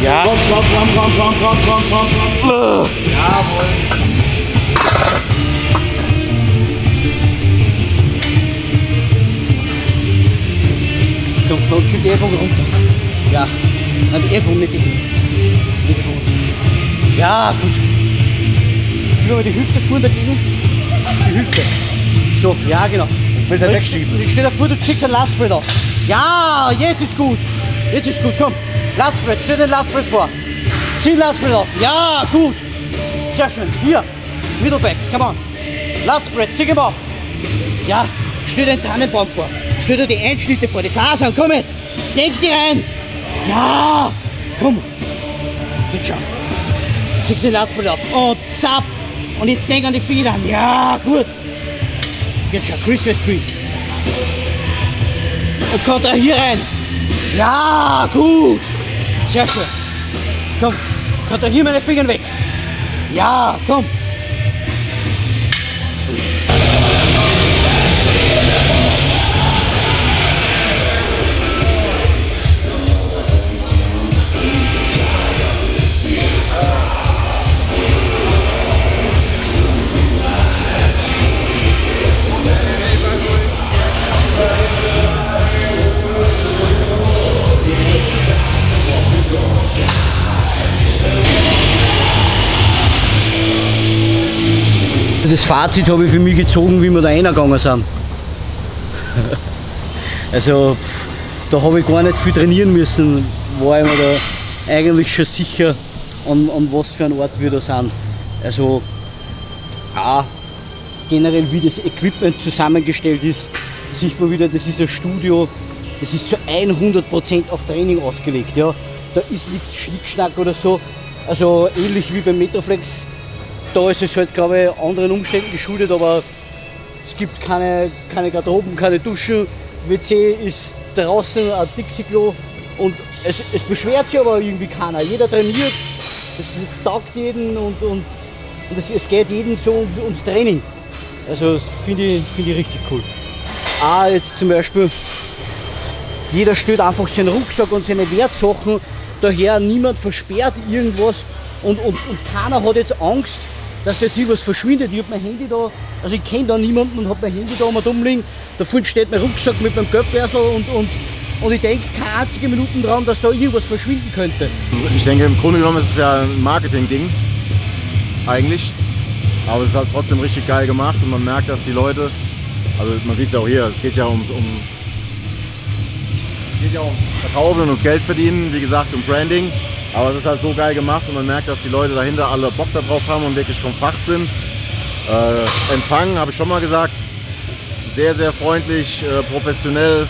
B: Ja. Komm, komm, komm, komm, komm, komm, komm, komm, komm. Jawohl.
D: Komm, komm, schieb die Ellbogen runter. Ja. Nein, die Ellbogen, nicht die Hände. Ja, gut. Mal die Hüfte vor dagegen. Die Hüfte. So, ja, genau.
B: Willst du
D: Und
B: wegschieben?
D: Ich stell dir vor, du ziehst ein Lastbrett auf. Ja, jetzt ist gut. Jetzt ist gut, komm. Lastbrett, stell den Lastbrett vor. Zieh Lastbrett auf. Ja, gut. Sehr schön. Hier, Mittelback, come on. Lastbrett, zieh ihn auf. Ja, stell den Tannenbaum vor. Stell dir die Einschnitte vor, die Fasern, komm jetzt. Denk dir rein. Ja, komm. Jetzt schau. Zieh den Lastbrett auf. Und zapp. Und jetzt denk an die Federn. Ja, gut. Jetzt schau, Christmas Tree. Und kommt er hier rein. Ja. Sehr schön. Komm, kommt er hier meine Finger weg. Ja, komm. Das Fazit habe ich für mich gezogen, wie wir da reingegangen sind. Also, da habe ich gar nicht viel trainieren müssen, war ich mir da eigentlich schon sicher, an, an was für ein Ort wir da sind. Also, auch generell wie das Equipment zusammengestellt ist, sieht man wieder, das ist ein Studio, das ist zu 100% auf Training ausgelegt. Ja. Da ist nichts Schnickschnack oder so. Also ähnlich wie beim Metaflex, da ist es halt, glaube ich, anderen Umständen geschuldet, aber es gibt keine, keine Garderoben, keine Duschen, WC ist draußen ein Dixie-Klo und es, es beschwert sich aber irgendwie keiner. Jeder trainiert, es, es taugt jeden und, und, und es, es geht jeden so um, ums Training. Also das finde ich, find ich richtig cool. Auch jetzt zum Beispiel, jeder stellt einfach seinen Rucksack und seine Wertsachen daher, niemand versperrt irgendwas und, und, und keiner hat jetzt Angst, dass jetzt irgendwas verschwindet. Ich habe mein Handy da, also ich kenne da niemanden und habe mein Handy da mal rumliegen. Da vorne steht mein Rucksack mit meinem Geldbörsel und, und, und ich denke keine einzige Minute dran, dass da irgendwas verschwinden könnte.
C: Ich denke, im Grunde genommen ist es ja ein Marketing-Ding. Eigentlich. Aber es ist halt trotzdem richtig geil gemacht und man merkt, dass die Leute, also man sieht es auch hier, es geht ja ums, um, geht ja ums Verkaufen und ums Geld verdienen, wie gesagt, um Branding. Aber es ist halt so geil gemacht und man merkt, dass die Leute dahinter alle Bock darauf haben und wirklich vom Fach sind. Äh, Empfang, habe ich schon mal gesagt, sehr, sehr freundlich, äh, professionell,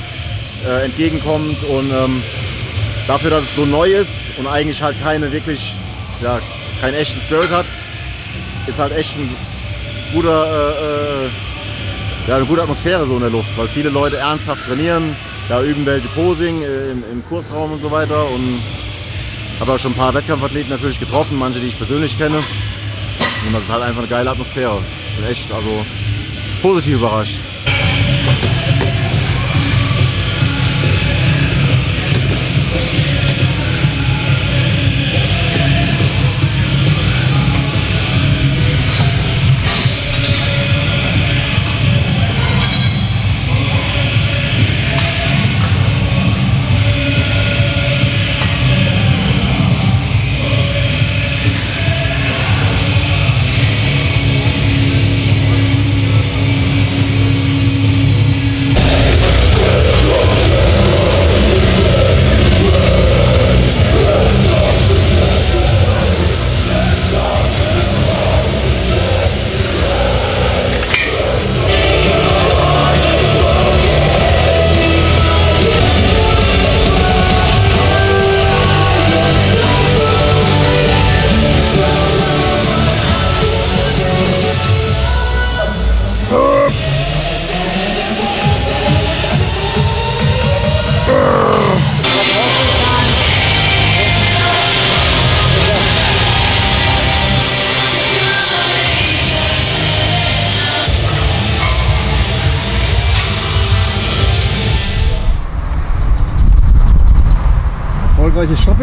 C: äh, entgegenkommt und ähm, dafür, dass es so neu ist und eigentlich halt keine wirklich, ja, keinen echten Spirit hat, ist halt echt ein guter, äh, äh, ja, eine gute Atmosphäre so in der Luft, weil viele Leute ernsthaft trainieren, da üben welche Posing äh, im, im Kursraum und so weiter und habe auch schon ein paar Wettkampfathleten natürlich getroffen, manche, die ich persönlich kenne und das ist halt einfach eine geile Atmosphäre. Bin echt, also positiv überrascht.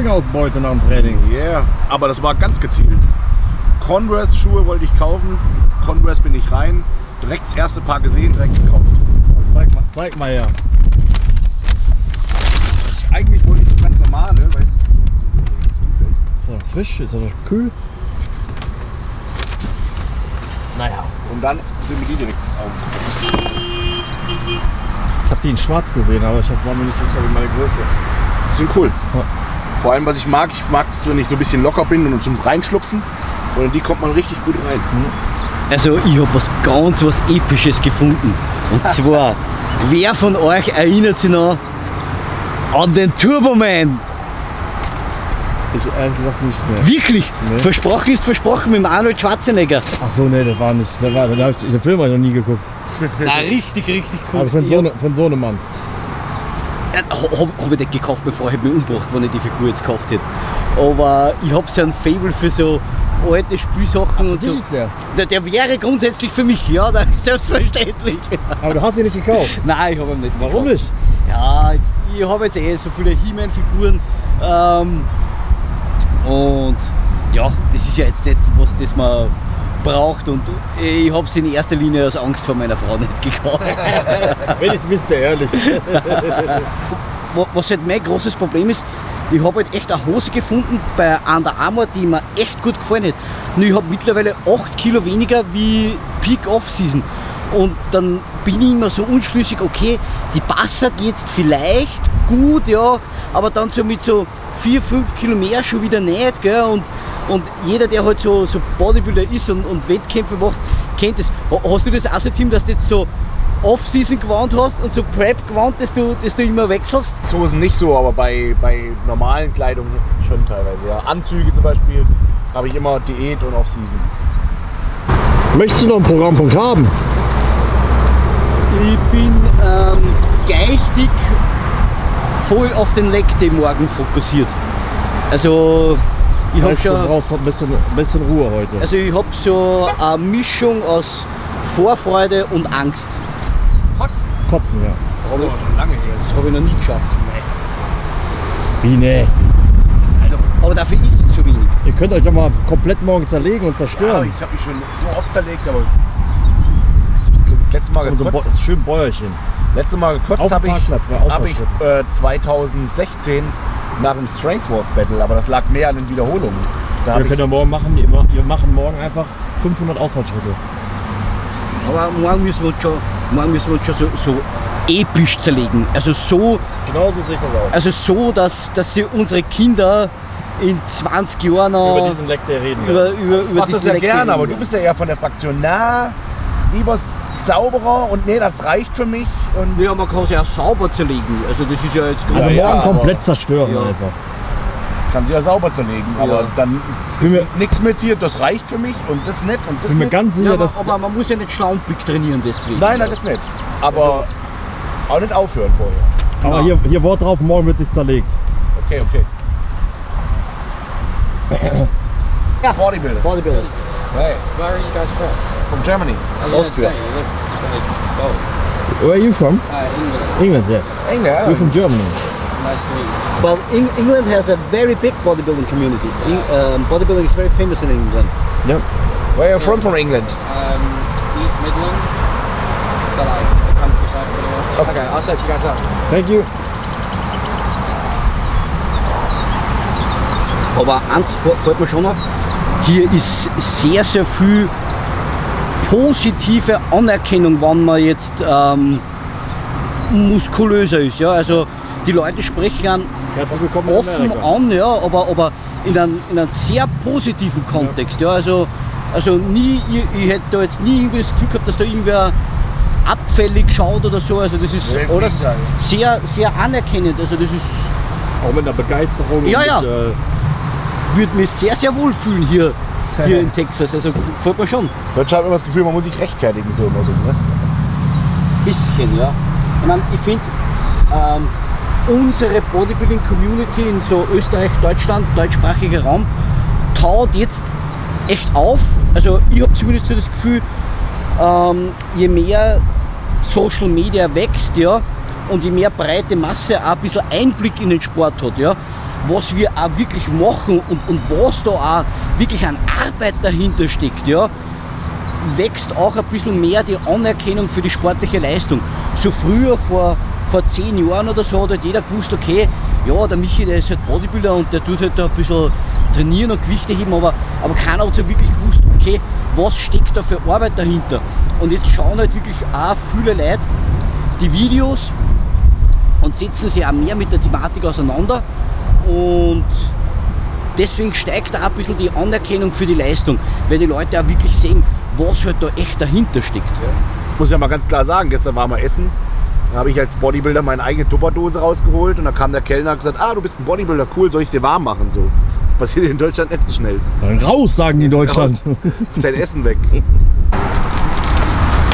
A: Shopping-Ausbeute nach dem Training.
B: Yeah, aber das war ganz gezielt. Converse-Schuhe wollte ich kaufen. Converse bin ich rein. Direkt das erste Paar gesehen, direkt gekauft.
A: Zeig mal, zeig mal her.
B: Eigentlich wollte ich ganz normale, weißt du.
A: Ist frisch? Ist er noch kühl? Naja.
B: Und dann sind mir die direkt ins Auge gefallen.
A: Ich habe die in schwarz gesehen, aber ich war mir nicht sicher, wie meine Größe.
B: Sind cool.
A: Ja.
B: Vor allem, was ich mag, ich mag es, wenn ich so ein bisschen locker bin und zum Reinschlupfen. Und in die kommt man richtig gut rein.
D: Also ich habe was ganz was Episches gefunden. Und zwar, wer von euch erinnert sich noch an den Turboman?
A: Ich ehrlich gesagt nicht mehr.
D: Wirklich?
A: Nee.
D: Versprochen ist versprochen mit dem Arnold Schwarzenegger.
A: Ach so, nee, das war nicht. Das war, da hab ich, den Film habe ich noch nie geguckt.
D: Na, richtig, richtig cool.
A: Also von so, ne, von so einem Mann.
D: Äh, Habe hab ich nicht gekauft, bevor ich mich umgebracht, wenn ich die Figur jetzt gekauft hätte. Aber ich habe so ein Fable für so alte Spielsachen und
A: Wie
D: so.
A: ist der?
D: Der, der wäre grundsätzlich für mich, ja, der, selbstverständlich.
A: Aber du hast ihn nicht gekauft.
D: Nein, ich habe ihn nicht
A: Warum
D: gekauft.
A: nicht?
D: Ja, jetzt, ich habe jetzt eh so viele He-Man-Figuren. Ähm, und ja, das ist ja jetzt nicht was, das man braucht. Und ich habe es in erster Linie aus Angst vor meiner Frau nicht gekauft.
A: Wenn ich es wüsste, ehrlich.
D: Wa- was halt mein großes Problem ist, ich habe halt echt eine Hose gefunden bei Under Armour, die mir echt gut gefallen hat. Nur ich habe mittlerweile 8 Kilo weniger wie Peak Off-Season. Und dann bin ich immer so unschlüssig, okay, die passert jetzt vielleicht gut, ja, aber dann so mit so 4, 5 Kilo mehr schon wieder nicht, gell? Und, und jeder, der halt so, so Bodybuilder ist und, und Wettkämpfe macht, kennt das. Ha- Hast du das auch so, Tim, dass du jetzt so Off-Season gewandt hast und so Prep gewandt, dass du, dass du immer wechselst?
B: So ist es nicht so, aber bei, bei normalen Kleidung schon teilweise. Ja. Anzüge zum Beispiel habe ich immer Diät und Off-Season.
A: Möchtest du noch einen Programmpunkt haben?
D: Ich bin ähm, geistig voll auf den Leg Day morgen fokussiert. Also ich habe
A: Heißt, Du
D: schon,
A: brauchst ein bisschen, ein bisschen Ruhe heute.
D: also ich habe so eine Mischung aus Vorfreude und Angst.
B: Kotzen.
A: Kotzen, ja.
B: Das ist aber schon lange her.
D: Das habe ich noch nie geschafft.
A: Wie ne?
D: Aber dafür ist es zu wenig.
A: Ihr könnt euch doch mal komplett morgen zerlegen und
B: Ja,
A: zerstören.
B: ich habe mich schon so oft zerlegt, aber. Letztes Mal
A: Und so ein Bo-
B: gekotzt.
A: schön Bäuerchen.
B: Letztes Mal gekotzt habe ich, hab ich äh, 2016 nach dem Strength Wars Battle, aber das lag mehr an den Wiederholungen. Da
A: Wir
B: ich,
A: können ja morgen machen, wir machen morgen einfach 500 Ausfallschritte.
D: Aber morgen müssen wir uns schon, morgen müssen wir uns schon so, so episch zerlegen. Also so,
A: Genauso sehe ich das auch.
D: also so dass, dass sie unsere Kinder in 20 Jahren noch
A: Über diesen Leck der reden. wir.
D: über, über,
B: ich
D: über
B: mach das
D: diesen
B: ja
D: Leck
B: gerne,
D: reden
B: aber du bist ja eher von der Fraktion, na, lieber sauberer und nee, das reicht für mich. Und
D: Ja, man kann sie auch sauber zerlegen. Also das ist ja jetzt
A: Also
B: Ja,
A: morgen
B: ja, aber-
A: komplett zerstören
D: Ja.
A: einfach.
B: kann sie ja sauber zerlegen. Aber
D: Ja.
B: dann
A: mir-
B: nichts mit hier, das reicht für mich und das nicht und das
A: bin mir
B: nicht.
A: ganz sicher,
D: Ja, aber,
A: dass.
D: aber man muss ja nicht Schlaumpick trainieren deswegen.
B: Nein, nein, das nicht. Aber auch nicht aufhören vorher.
A: Aber hier, hier Wort drauf, morgen wird sich zerlegt.
B: Okay, okay. Bodybuilders.
D: Bodybuilder.
B: Hey,
H: Where are you guys from?
B: from Germany.
D: Austria.
H: say, you look like both.
A: Where are you from?
H: Uh, England.
A: England, yeah.
B: England.
A: We're from Germany.
H: Nice to meet you.
D: But Eng- England has a very big bodybuilding community. Eng- um, bodybuilding is very famous in England.
A: Yep.
B: Where are you from from England?
H: Um, East Midlands. So like the countryside pretty much. Okay, I'll set you guys up.
A: Thank you.
D: Aber eins fä- fällt mir schon auf, hier ist sehr, sehr viel positive Anerkennung, wenn man jetzt ähm, muskulöser ist. Ja? Also die Leute sprechen
A: in
D: offen an, ja, aber, aber in, einem, in einem sehr positiven Kontext. Ja. Also, also nie, ich, ich hätte da jetzt nie irgendwie das Gefühl gehabt, dass da irgendwer abfällig schaut oder so. Also das ist
B: Ja,
D: alles sehr, sehr anerkennend. Also das ist
A: Auch mit einer Begeisterung.
D: Ja, ja.
A: Mit, äh,
D: würde mich sehr, sehr wohl fühlen hier, hier in Texas. Also gefällt mir schon.
B: Deutschland hat immer das Gefühl, man muss sich rechtfertigen, so immer so. Ne?
D: Bisschen, ja. Ich meine, ich finde, ähm, unsere Bodybuilding-Community in so Österreich, Deutschland, deutschsprachiger Raum, taut jetzt echt auf. Also ich habe zumindest so das Gefühl, ähm, je mehr Social Media wächst, ja, und je mehr breite Masse auch ein bisschen Einblick in den Sport hat, ja, was wir auch wirklich machen und, und was da auch wirklich an Arbeit dahinter steckt, ja, wächst auch ein bisschen mehr die Anerkennung für die sportliche Leistung. So früher, vor, vor zehn Jahren oder so, hat halt jeder gewusst, okay, ja, der Michi, der ist halt Bodybuilder und der tut halt da ein bisschen trainieren und Gewichte heben, aber, aber keiner hat so wirklich gewusst, okay, was steckt da für Arbeit dahinter. Und jetzt schauen halt wirklich auch viele Leute die Videos und setzen sich auch mehr mit der Thematik auseinander und deswegen steigt auch ein bisschen die Anerkennung für die Leistung, weil die Leute auch wirklich sehen, was halt da echt dahinter steckt.
B: Muss ja mal ganz klar sagen, gestern waren wir essen. Da habe ich als Bodybuilder meine eigene Tupperdose rausgeholt und dann kam der Kellner und hat gesagt, ah, du bist ein Bodybuilder, cool, soll ich dir warm machen? So. Das passiert in Deutschland nicht so schnell.
A: Dann raus, sagen die in Deutschland.
B: Raus. Sein Essen weg.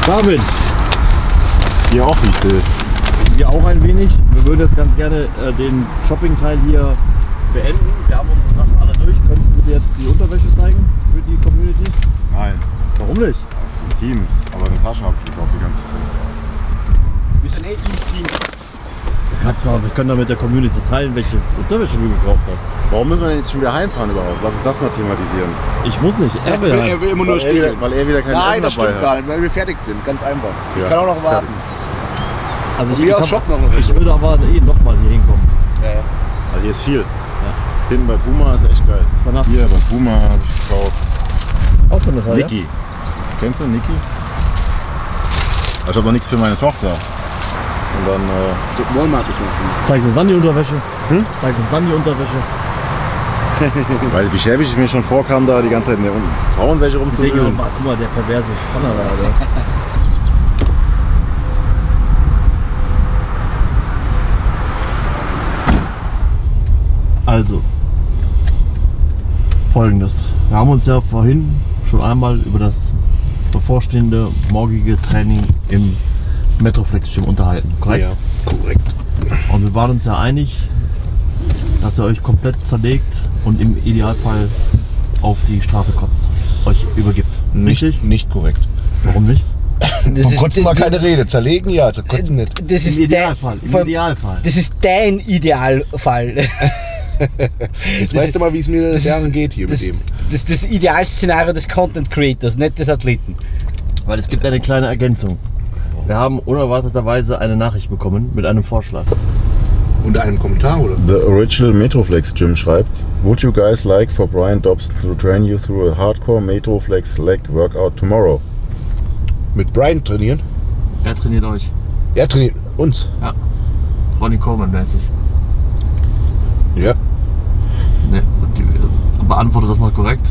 A: David,
C: Hier auch nicht
A: wir auch ein wenig. Wir würden jetzt ganz gerne äh, den Shopping-Teil hier beenden. Wir haben unsere Sachen alle durch. Könntest du bitte jetzt die Unterwäsche zeigen für die Community?
C: Nein,
A: Warum nicht?
C: das ist intim. Aber eine Tasche habe ich gekauft die ganze Zeit.
D: Wir sind eh im Team.
A: Katze, wir können da mit der Community teilen, welche Unterwäsche du gekauft hast.
C: Warum müssen wir denn jetzt schon wieder heimfahren überhaupt? Lass uns das mal thematisieren.
A: Ich muss nicht. Er will
B: Er
A: halt.
B: will immer nur
C: Weil er, wieder,
B: stehen.
C: weil er wieder kein
B: Nein,
C: Essen
B: das
C: dabei
B: stimmt
C: hat.
B: gar nicht, weil wir fertig sind. Ganz einfach. Ich
C: Ja,
B: kann auch noch warten.
A: Also
B: Von mir aus
A: hab-
B: noch
A: Ich würde aber eh nochmal hier hinkommen.
B: Ja, ja.
C: Also hier ist viel. Hinten bei Puma ist echt geil.
A: Danach-
C: Hier bei Puma habe ich gekauft.
A: Auch so eine Teil, ja?
C: Niki. Kennst du Niki? Also ich habe noch nichts für meine Tochter. Und dann, äh,
B: So, Walmart ist was.
A: Zeigt uns dann die Unterwäsche.
C: Hm?
A: Zeigt uns dann die Unterwäsche.
C: weil wie schäbig ich mir schon vorkam, da die ganze Zeit in der Frauenwäsche rumzuwühlen.
A: guck mal, der perverse Spanner da, Also, folgendes. Wir haben uns ja vorhin schon einmal über das bevorstehende morgige Training im Metroflex Gym unterhalten, korrekt?
B: Ja, korrekt.
A: Und wir waren uns ja einig, dass ihr euch komplett zerlegt und im Idealfall auf die Straße kotzt, euch übergibt. Richtig?
B: nicht korrekt.
A: Warum nicht?
D: Das
B: Von Kotzen war keine Rede. Zerlegen ja, kotzen nicht.
D: Das
A: Im
D: ist
A: Idealfall. Im Idealfall.
D: Das ist dein Idealfall.
B: Jetzt weißt du mal, wie es mir das Jahren geht hier mit
D: Das,
B: dem.
D: das ist das Idealszenario des Content Creators, nicht des Athleten.
A: Weil es gibt eine kleine Ergänzung. Wir haben unerwarteterweise eine Nachricht bekommen mit einem Vorschlag.
B: Unter einem Kommentar, oder?
C: The Original Metroflex Gym schreibt, Would you guys like for Brian Dobson to train you through a hardcore Metroflex leg workout tomorrow?
B: Mit Brian trainieren?
A: Er trainiert euch.
B: Er trainiert uns.
A: Ronnie Coleman mäßig.
B: Ja.
A: Beantworte das mal korrekt.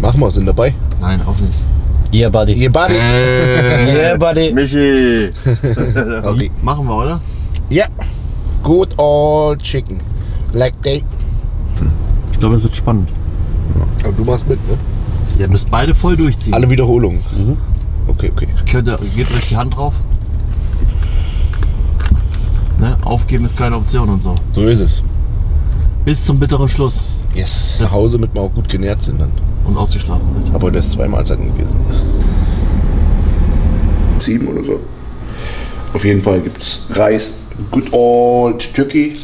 B: Machen wir, sind dabei.
A: Nein, auch nicht.
D: Yeah, buddy.
B: Ihr Buddy.
D: Yeah, buddy.
C: Michi!
B: Okay.
A: Machen wir, oder?
B: Ja. Good old chicken. Like they.
A: Ich glaube, es wird spannend.
B: Aber du machst mit, ne?
A: Ihr müsst beide voll durchziehen.
B: Alle Wiederholungen. Okay, okay.
A: Könnt ihr, gebt euch die Hand drauf. Ne? Aufgeben ist keine Option und so.
B: So ist es.
A: Bis zum bitteren Schluss.
B: Yes. Nach Hause, damit wir auch gut genährt sind dann.
A: Und ausgeschlafen sind.
B: Aber das ist zwei Mahlzeiten gewesen. Sieben oder so. Auf jeden Fall gibt es Reis, Good Old Turkey,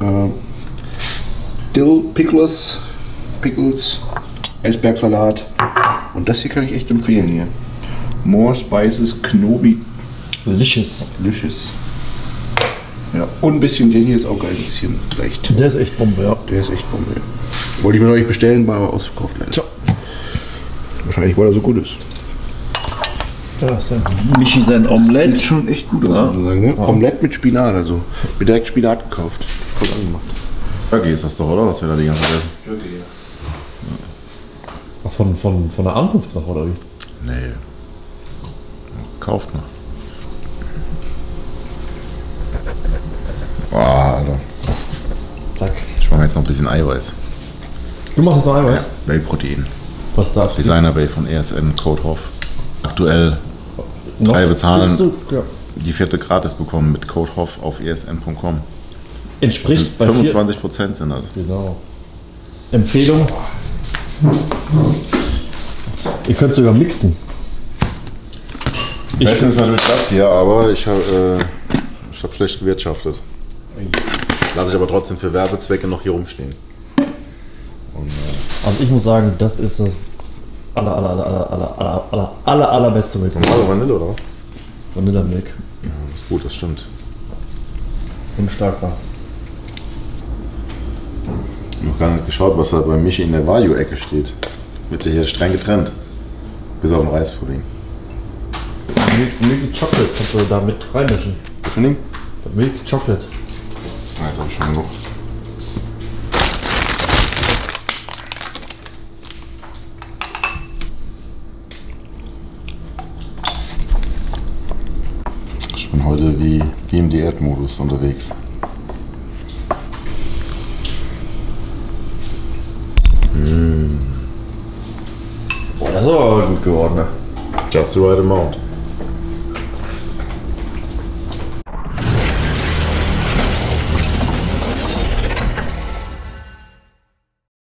B: äh, Dill Pickles, Pickles, Eisbergsalat. Und das hier kann ich echt empfehlen hier. More Spices Knobi
A: Delicious.
B: Delicious. Ja, und ein bisschen, den hier ist auch geil, ein bisschen leicht.
A: Der ist echt Bombe, ja.
B: Der ist echt Bombe. ja. Wollte ich mir neulich bestellen, war aber ausverkauft leider.
A: Tja.
B: Wahrscheinlich, weil er so gut ist.
A: Ja, ist ja. Michi sein Omelette.
B: Sieht schon echt gut aus,
A: Ja.
B: muss man sagen. Ne? Omelette mit Spinat, also. Mir direkt Spinat gekauft. Voll angemacht.
C: Okay, ist das doch, oder? Was wir da die ganze Zeit essen?
A: Von, von, von der Ankunftssache oder wie?
C: Nee. Kauft mal. Boah, Alter.
A: Zack.
C: Ich mache jetzt noch ein bisschen Eiweiß.
A: Du machst jetzt noch einmal?
C: Whey-Protein.
A: Was da?
C: Designer Whey von ESN Code Hoff. Aktuell
A: Noch
C: drei bezahlen.
A: du- Ja.
C: die vierte gratis bekommen mit Code Hoff auf esn.com.
A: Entspricht bei
C: 25 Prozent sind das.
A: Genau. Empfehlung. Ihr könnt sogar mixen.
C: Bestens ist natürlich das hier, aber ich habe äh, ich hab schlecht gewirtschaftet. Lasse ich aber trotzdem für Werbezwecke noch hier rumstehen. Und, äh
A: also ich muss sagen, das ist das aller, aller, aller, aller, aller, aller, aller, aller allerbeste Milch.
C: Normale Vanille oder was?
A: Vanilla Milk.
C: Ja, das ist gut, das stimmt.
A: Und.
C: Ich habe noch gar nicht geschaut, was da bei Michi in der Value-Ecke steht. Wird ja hier streng getrennt. Bis auf den Reispudding.
A: Milky Chocolate kannst du da mit reinmischen.
C: Was von dem?
A: Milky Chocolate.
C: Ah, jetzt hab ich schon genug. Ich bin heute wie, wie im Diätmodus unterwegs.
A: Boah, das ist aber gut geworden, ne?
C: Just the right amount.